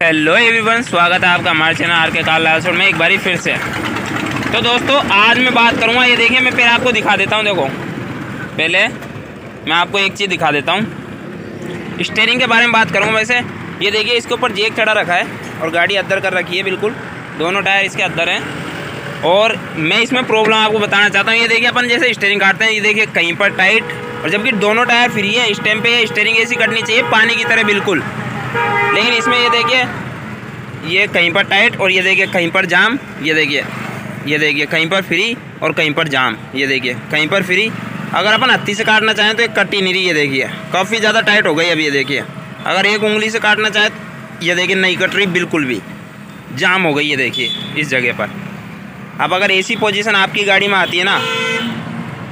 Hello everyone, स्वागत है आपका हमारे चैनल आर के कार लाल में एक बारी फिर से। तो दोस्तों, आज मैं बात करूँगा, ये देखिए, मैं फिर आपको दिखा देता हूँ, देखो। पहले मैं आपको एक चीज़ दिखा देता हूँ। स्टेयरिंग के बारे में बात करूँगा वैसे। ये देखिए, इसके ऊपर जेक चढ़ा रखा है और गाड़ी अद्दर कर रखी है, बिल्कुल। दोनों टायर इसके अद्दर हैं। और मैं इसमें प्रॉब्लम आपको बताना चाहता हूँ, ये देखिए, अपन जैसे स्टेयरिंग काटते हैं, ये देखिए, कहीं पर टाइट और जबकि दोनों टायर फ्री है, इस टाइम पे स्टेयरिंग ऐसी कटनी चाहिए, पानी की तरह, बिल्कुल। लेकिन इसमें ये देखिए, ये कहीं पर टाइट और ये देखिए कहीं पर जाम, ये देखिए ये देखिए कहीं पर फ्री और कहीं पर जाम, ये देखिए कहीं पर फ्री अगर अपन हत्ती से काटना चाहें तो एक कट्टी नहीं रही ये देखिए, काफ़ी ज़्यादा टाइट हो गई अभी ये देखिए। अगर एक उंगली से काटना चाहे तो ये देखिए नहीं कट रही, बिल्कुल भी जाम हो गई ये देखिए इस जगह पर। अब अगर ऐसी पोजीशन आपकी गाड़ी में आती है ना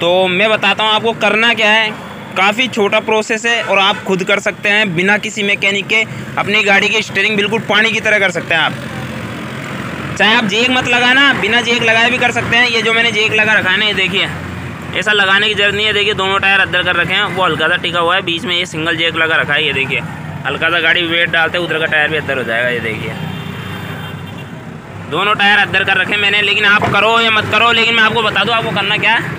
तो मैं बताता हूँ आपको करना क्या है। काफ़ी छोटा प्रोसेस है और आप खुद कर सकते हैं, बिना किसी मैकेनिक के अपनी गाड़ी की स्टेयरिंग बिल्कुल पानी की तरह कर सकते हैं आप। चाहे आप जेक मत लगाना, बिना जेक लगाए भी कर सकते हैं। ये जो मैंने जेक लगा रखा है ना, ये देखिए, ऐसा लगाने की ज़रूरत नहीं है। देखिए, दोनों टायर अद्दर कर रखे हैं, वो हल्का सा टिका हुआ है, बीच में ये सिंगल जेक लगा रखा है, ये देखिए। हल्का सा गाड़ी वेट डालते उधर का टायर भी अद्दर हो जाएगा, ये देखिए। दोनों टायर अद्दर कर रखे मैंने, लेकिन आप करो या मत करो, लेकिन मैं आपको बता दूँ, आपको करना क्या है?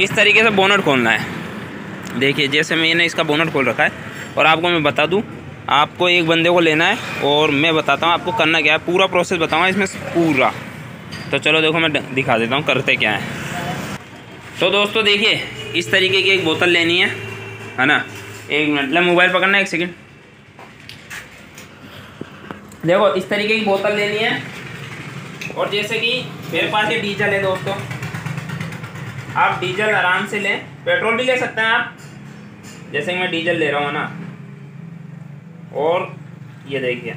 इस तरीके से बोनट खोलना है। देखिए, जैसे मैंने इसका बोनट खोल रखा है, और आपको मैं बता दूँ, आपको एक बंदे को लेना है, और मैं बताता हूँ आपको करना क्या है। पूरा प्रोसेस बताऊँगा इसमें पूरा। तो चलो देखो, मैं दिखा देता हूँ करते क्या है। तो दोस्तों देखिए, इस तरीके की एक बोतल लेनी है है ना? एक मिनट, ले मोबाइल पकड़ना एक सेकंड। देखो, इस तरीके की बोतल लेनी है, और जैसे कि मेरे पास ये डीजल है दोस्तों। आप डीजल आराम से लें, पेट्रोल भी ले सकते हैं आप जैसे मैं डीजल ले रहा हूँ ना? और ये देखिए,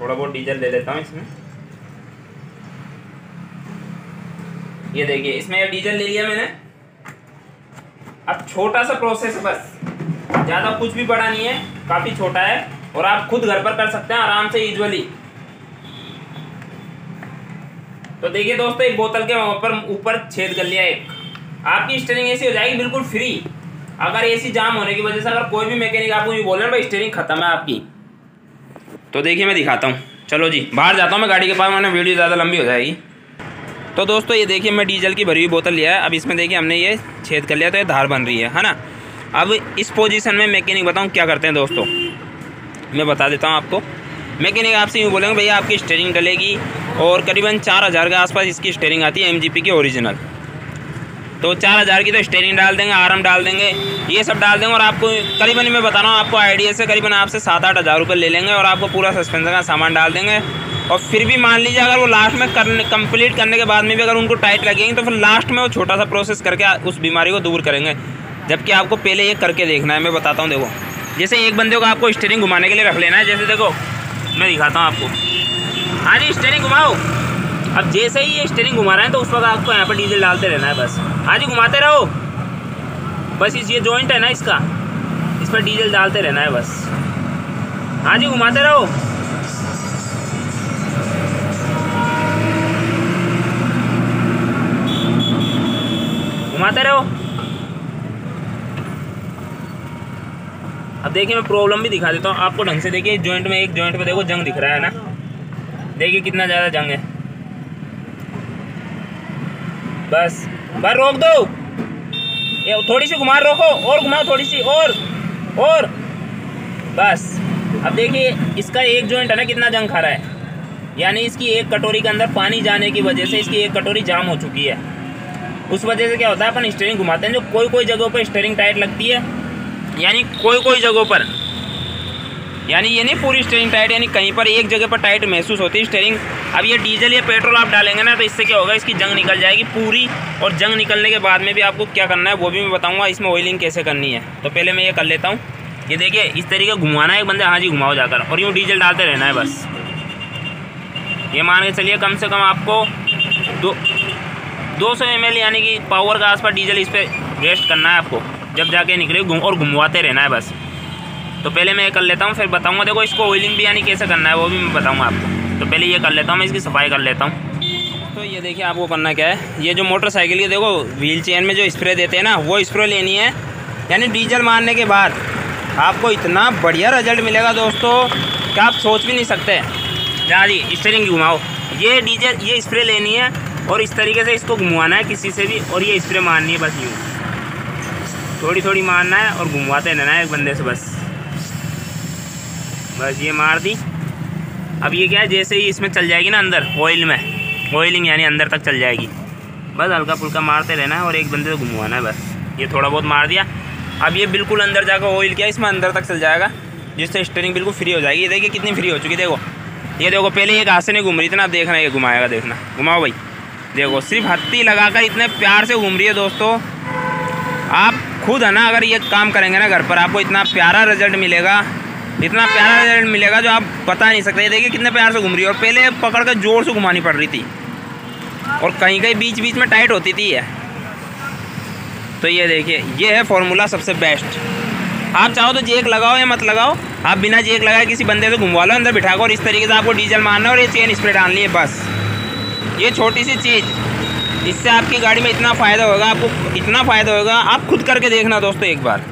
थोड़ा बहुत डीजल ले लेता हूँ इसमें। ये देखिए, इसमें ये डीजल ले लिया मैंने। अब छोटा सा प्रोसेस बस। ज़्यादा कुछ भी बड़ा नहीं है, काफ़ी छोटा है, और आप खुद घर पर कर सकते हैं आराम से यूजली तो देखिए दोस्तों, एक बोतल के ऊपर ऊपर छेद कर लिया एक। आपकी स्टेयरिंग ऐसी हो जाएगी बिल्कुल फ्री अगर एसी जाम होने की वजह से अगर कोई भी मैकेनिक आपको ये बोले ना, भाई स्टेयरिंग खत्म है आपकी। तो देखिए मैं दिखाता हूँ। चलो जी, बाहर जाता हूँ मैं गाड़ी के पास मैंने वीडियो ज़्यादा लंबी हो जाएगी। तो दोस्तों, ये देखिए मैं डीजल की भरी हुई बोतल लिया है। अब इसमें देखिए हमने ये छेद कर लिया तो ये धार बन रही है है ना? अब इस पोजीशन में मैकेनिक बताऊँ क्या करते हैं दोस्तों? मैं बता देता हूँ आपको। मैकेनिक आपसे यूँ बोलेंगे, भैया, आपकी स्टेयरिंग डलेगी और करीबन चार हज़ार के आसपास इसकी स्टेयरिंग आती है एम की ओरिजिनल तो चार हज़ार की तो स्टेयरिंग डाल देंगे, आराम डाल देंगे। ये सब डाल देंगे और आपको करीबन, मैं बता रहा हूँ, आपको आइडिया से करीबन आपसे सात आठ हज़ार रुपये ले लेंगे और आपको पूरा सस्पेंसन का सामान डाल देंगे। और फिर भी मान लीजिए, अगर वो लास्ट में करने कंप्लीट करने के बाद में भी अगर उनको टाइट लगेंगे तो फिर लास्ट में वो छोटा सा प्रोसेस करके उस बीमारी को दूर करेंगे। जबकि आपको पहले ये करके देखना है, मैं बताता हूँ, देखो। जैसे एक बंदे को आपको स्टेयरिंग घुमाने के लिए रख लेना है, जैसे देखो, मैं दिखाता हूँ आपको। हाँ जी स्टेयरिंग घुमाओ। अब जैसे ही ये स्टेयरिंग घुमा रहे हैं तो उस वक्त आपको यहाँ पर डीजल डालते रहना है, बस। हाँ जी, घुमाते रहो। बस इस ये जॉइंट है ना इसका। इस पर डीजल डालते रहना है बस। हाँ जी, घुमाते रहो। घुमाते रहो। अब देखिए, मैं प्रॉब्लम भी दिखा देता हूँ। आपको ढंग से देखिए जॉइंट में एक जॉइंट में देखो, जंग दिख रहा है ना। देखिए कितना ज़्यादा जंग है। बस बस रोक दो। ये थोड़ी सी घुमा रोको, और घुमाओ थोड़ी सी और और। बस, अब देखिए, इसका एक जॉइंट है ना कितना जंग खा रहा है। यानी इसकी एक कटोरी के अंदर पानी जाने की वजह से इसकी एक कटोरी जाम हो चुकी है। उस वजह से क्या होता है, अपन स्टेयरिंग घुमाते हैं, जो कोई कोई जगहों पर स्टेयरिंग टाइट लगती है। यानी कोई कोई जगहों पर यानी ये नहीं पूरी स्टेयरिंग टाइट यानी कहीं पर एक जगह पर टाइट महसूस होती है स्टेयरिंग अब ये डीजल या पेट्रोल आप डालेंगे ना तो इससे क्या होगा? इसकी जंग निकल जाएगी पूरी, और जंग निकलने के बाद में भी आपको क्या करना है, वो भी मैं बताऊँगा, इसमें ऑयलिंग कैसे करनी है। तो पहले मैं ये कर लेता हूँ। ये देखिए, इस तरीके घुमाना है, एक बंदे हाँ जी घुमाओ जाकर, और यूँ डीजल डालते रहना है बस। ये मान के चलिए, कम से कम आपको दो दो सौ एम यानी कि पावर का आसपास डीजल इस पर वेस्ट करना है आपको, जब जाके निकले घूम और घुमवाते रहना है बस। तो पहले मैं ये कर लेता हूँ, फिर बताऊँगा। देखो, इसको ऑयलिंग भी यानी कैसे करना है, वो भी मैं बताऊँगा आपको। तो पहले ये कर लेता हूँ, मैं इसकी सफ़ाई कर लेता हूँ। तो ये देखिए, आपको करना क्या है? ये जो मोटरसाइकिल की देखो व्हील चेन में जो स्प्रे देते हैं ना, वो स्प्रे लेनी है। यानी डीजल मारने के बाद आपको इतना बढ़िया रिज़ल्ट मिलेगा दोस्तों कि आप सोच भी नहीं सकते। जहाँ जी स्टेरिंग घुमाओ। ये डीजल ये स्प्रे लेनी है और इस तरीके से इसको घुमाना है किसी से भी, और ये स्प्रे मारनी है बस यूँ। थोड़ी थोड़ी मारना है और घुमाते रहना है एक बंदे से बस। बस ये मार दी। अब ये क्या है, जैसे ही इसमें चल जाएगी ना अंदर ऑयल में। ऑयलिंग यानी अंदर तक चल जाएगी। बस हल्का फुल्का मारते रहना है और एक बंदे से घुमवाना है बस। ये थोड़ा बहुत मार दिया। अब ये बिल्कुल अंदर जाकर ऑयल किया, इसमें अंदर तक चल जाएगा, जिससे स्टेरिंग बिल्कुल फ्री हो जाएगी। ये देखिए कितनी फ्री हो चुकी देखो। ये देखो, पहले एक हाथ से नहीं घूम रही, इतना आप देखना ये घुमाएगा, देखना। घुमाओ भाई। देखो, सिर्फ़ हत्ती लगाकर इतने प्यार से घूम रही है दोस्तों। आप खुद है ना, अगर ये काम करेंगे ना घर पर, आपको इतना प्यारा रिज़ल्ट मिलेगा। इतना प्यारा रिज़ल्ट मिलेगा जो आप बता नहीं सकते। देखिए कितने प्यार से घूम रही है। और पहले पकड़ कर ज़ोर से घुमानी पड़ रही थी। और कहीं कहीं बीच बीच में टाइट होती थी ये। तो ये देखिए, ये है फॉर्मूला सबसे बेस्ट आप चाहो तो जेक लगाओ या मत लगाओ। आप बिना जेक लगाए किसी बंदे से घुमवा लो, अंदर बिठा और इस तरीके से आपको डीजल मारना और ये चेन स्प्रे डालनी है, बस। ये छोटी सी चीज़। इससे आपकी गाड़ी में इतना फ़ायदा होगा, आपको इतना फ़ायदा होगा। आप खुद करके देखना दोस्तों एक बार।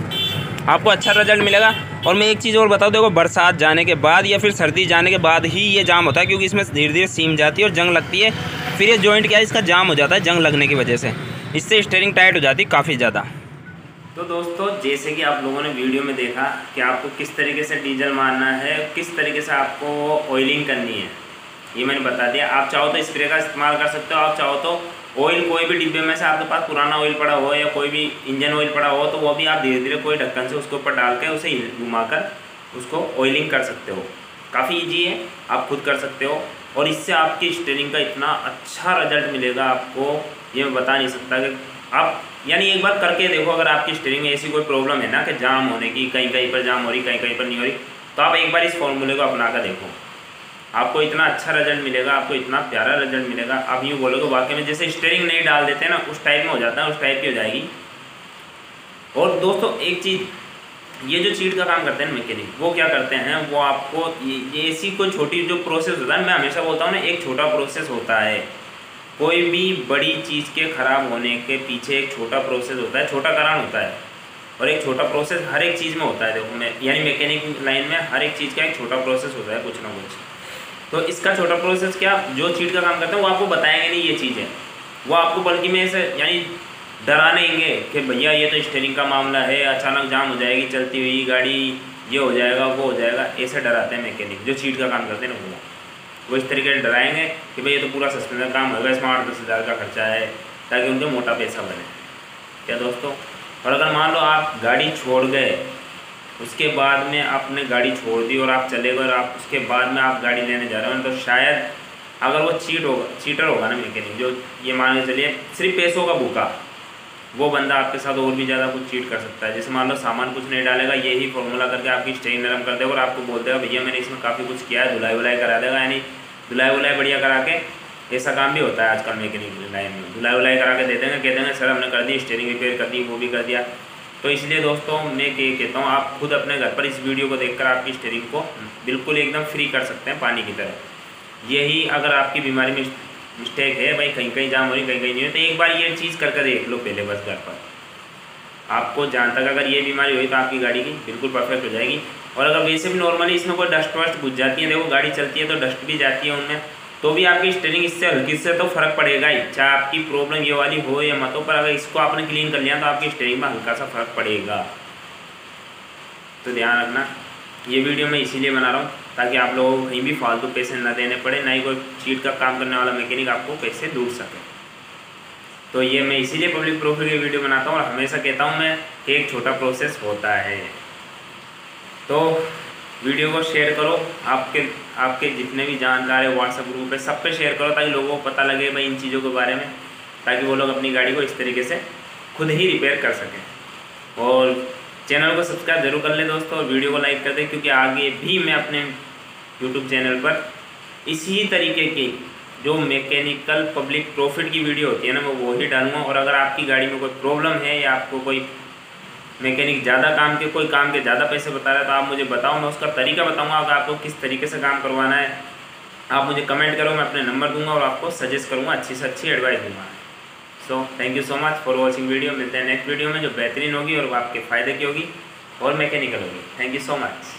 आपको अच्छा रिज़ल्ट मिलेगा। और मैं एक चीज़ और बताऊँ, देखो, बरसात जाने के बाद या फिर सर्दी जाने के बाद ही ये जाम होता है, क्योंकि इसमें धीरे धीरे सीम जाती है और जंग लगती है। फिर ये जॉइंट क्या है, इसका जाम हो जाता है जंग लगने की वजह से। इससे स्टेयरिंग टाइट हो जाती है काफ़ी ज़्यादा। तो दोस्तों, जैसे कि आप लोगों ने वीडियो में देखा कि आपको किस तरीके से डीजल मारना है, किस तरीके से आपको ऑयलिंग करनी है। ये मैंने बता दिया। आप चाहो तो स्प्रे का इस्तेमाल कर सकते हो, आप चाहो तो ऑयल कोई भी डिब्बे में से आपके पास पुराना ऑयल पड़ा हो या कोई भी इंजन ऑयल पड़ा हो तो वो भी आप धीरे धीरे कोई ढक्कन से उसके ऊपर डाल के उसे घुमाकर उसको ऑयलिंग कर सकते हो। काफ़ी ईजी है, आप खुद कर सकते हो और इससे आपकी स्टेरिंग का इतना अच्छा रिज़ल्ट मिलेगा आपको, ये मैं बता नहीं सकता कि आप, यानी एक बार करके देखो, अगर आपकी स्टेरिंग में ऐसी कोई प्रॉब्लम है ना कि जाम होने की कहीं कहीं पर जाम हो रही कहीं कहीं पर नहीं हो रही तो आप एक बार इस फॉर्मूले को अपना कर देखो। आपको इतना अच्छा रिज़ल्ट मिलेगा, आपको इतना प्यारा रिज़ल्ट मिलेगा। आप यूँ बोलोगे, वाकई में जैसे स्टेरिंग नहीं डाल देते हैं ना, उस टाइप में हो जाता है, उस टाइप की हो जाएगी। और दोस्तों, एक चीज़, ये जो चीट का काम करते हैं मैकेनिक वो क्या करते हैं, वो आपको ये ऐसी कोई छोटी जो प्रोसेस होता है, मैं हमेशा बोलता हूँ ना, एक छोटा प्रोसेस होता है। कोई भी बड़ी चीज़ के ख़राब होने के पीछे एक छोटा प्रोसेस होता है, छोटा कारण होता है। और एक छोटा प्रोसेस हर एक चीज़ में होता है, देखो मैं, यानी मैकेनिक लाइन में हर एक चीज़ का एक छोटा प्रोसेस होता है, कुछ ना कुछ। तो इसका छोटा प्रोसेस क्या, जो चीट का काम करते हैं, वो आपको बताएँगे नहीं ये चीज़। है वो आपको बल्कि में ऐसे यानी डरा देंगे कि भैया ये तो स्टेरिंग का मामला है, अचानक जाम हो जाएगी, चलती हुई गाड़ी, ये हो जाएगा, वो हो जाएगा, ऐसे डराते हैं मैकेनिक जो चीट का काम करते हैं ना वो। इस तरीके से डराएँगे कि भाई ये तो पूरा सस्पेंसर काम होगा इसमें आठ दस हज़ार का खर्चा है, ताकि उनके मोटा पैसा बने। क्या दोस्तों? और अगर मान लो आप गाड़ी छोड़ गए उसके बाद में आपने गाड़ी छोड़ दी और आप चले गए और आप उसके बाद में आप गाड़ी लेने जा रहे हो। तो शायद अगर वो चीट होगा चीटर होगा ना मैकेनिक जो ये मान के चलिए, सिर्फ़ पैसों का भूखा, वो बंदा आपके साथ और भी ज़्यादा कुछ चीट कर सकता है। जैसे मान लो सामान कुछ नहीं डालेगा, यही फॉर्मूला करके आपकी स्टेन नरम कर देगा और आपको बोल देगा, भैया, मैंने इसमें काफ़ी कुछ किया है धुलाई वुलाई करा देगा। यानी धुलाई वुलाई बढ़िया करा के ऐसा काम भी होता है आजकल मैकेनिक लाइन में। धुलाई वुलाई करा के दे देंगे, कह देंगे, सर, हमने कर दी स्टेरिंग रिपेयर कर दी, वो भी कर दिया। तो इसलिए दोस्तों मैं ये कहता हूँ, आप खुद अपने घर पर इस वीडियो को देखकर आपकी स्टेरिंग को बिल्कुल एकदम फ्री कर सकते हैं पानी की तरह। यही अगर आपकी बीमारी में मिस्टेक है, भाई कहीं कहीं जाम हो रही कहीं कहीं नहीं हो तो एक बार ये चीज़ करके देख लो पहले बस घर पर। आपको जहाँ तक अगर ये बीमारी हुई तो आपकी गाड़ी की बिल्कुल परफेक्ट हो जाएगी। और अगर वैसे भी नॉर्मली इसमें कोई डस्ट वस्ट घुस जाती है, देखो गाड़ी चलती है तो डस्ट भी जाती है उनमें। तो भी आपकी स्टेरिंग इससे हल्की से तो फ़र्क पड़ेगा ही। चाहे आपकी प्रॉब्लम ये वाली हो या मतों पर अगर इसको आपने क्लीन कर लिया तो आपकी स्टेरिंग में हल्का सा फ़र्क पड़ेगा। तो ध्यान रखना, ये वीडियो मैं इसीलिए बना रहा हूँ ताकि आप लोगों को कहीं भी फालतू पैसे ना देने पड़े, ना ही कोई चीट का काम करने वाला मैकेनिक आपको पैसे दूर सके। तो ये मैं इसीलिए पब्लिक प्रोफ़ाइल की वीडियो बनाता हूँ और हमेशा कहता हूँ मैं कि एक छोटा प्रोसेस होता है। तो वीडियो को शेयर करो, आपके आपके जितने भी जानकार है व्हाट्सएप ग्रुप है, सब पे शेयर करो ताकि लोगों को पता लगे भाई इन चीज़ों के बारे में, ताकि वो लोग अपनी गाड़ी को इस तरीके से खुद ही रिपेयर कर सकें। और चैनल को सब्सक्राइब ज़रूर कर लें दोस्तों और वीडियो को लाइक कर दें, क्योंकि आगे भी मैं अपने यूट्यूब चैनल पर इसी तरीके की जो मैकेनिकल पब्लिक प्रॉफिट की वीडियो होती है ना, मैं वही डालूँगा। और अगर आपकी गाड़ी में कोई प्रॉब्लम है या आपको कोई मैकेनिक ज़्यादा काम के, कोई काम के ज़्यादा पैसे बता रहा है तो आप मुझे बताओ, मैं उसका तरीका बताऊँगा कि आपको किस तरीके से काम करवाना है। आप मुझे कमेंट करो, मैं अपने नंबर दूँगा और आपको सजेस्ट करूँगा, अच्छी से अच्छी एडवाइस दूँगा। So thank you so much for watching video मिलते हैं नेक्स्ट वीडियो में, जो बेहतरीन होगी और आपके फ़ायदे की होगी, और मैकेनिकल होगी। Thank you so much